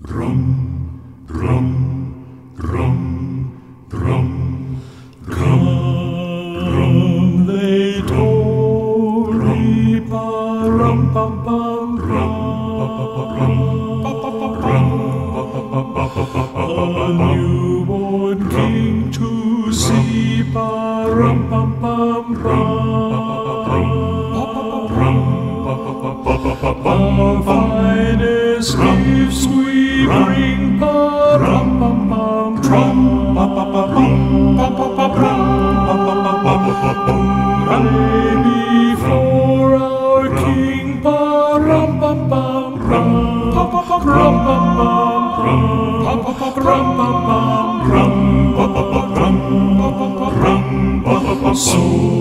Drum, drum, drum, drum, drum, they told me, drum, drum, drum, drum, a newborn king to see, drum, drum, drum, drum, drum, drum, drum, ring pa rum pam pam trum pa pa pa rum pa pa pa rum pa pa pa pa pa pa bum rum before our king pa rum pam pam rum pa pa pa rum pam pam rum pa pa pa rum pam pam rum pa pa pa rum pa pa pa rum pa pa pa so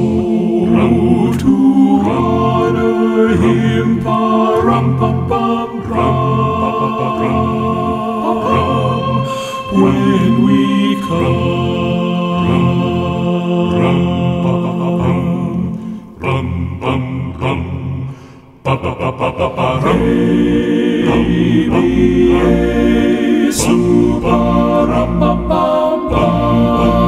pa pa pa pa pa pa re su pa ra pa pa pa.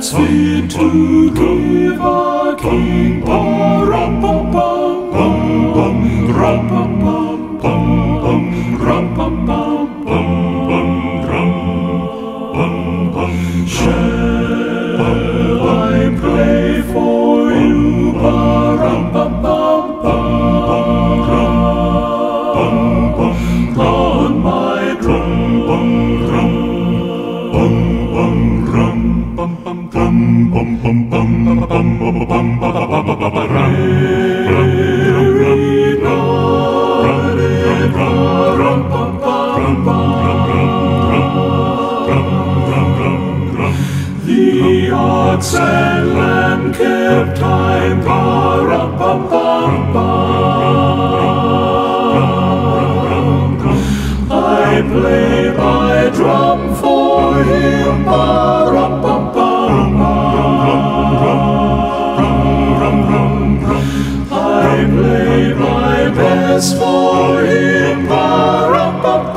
der Zeit vorüberging. bum ram, bum bum bum bum ram, bum bum bum bum ram, bum bum bum bum ram, bum bum Shall I pray for you, bum bum bum bum bum bum bum bum bum The oxen. is for him. Rum, bum,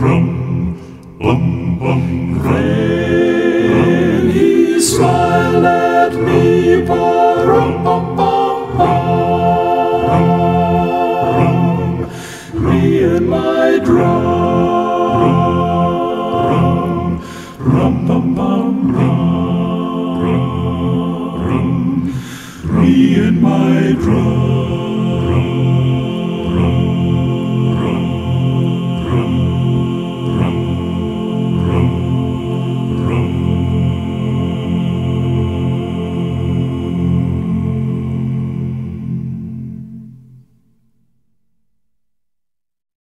rum bum bum bum rum. Bum bum he at me, ba rum bum bum rum, me and my drum, rum bum bum rum, me and my drum.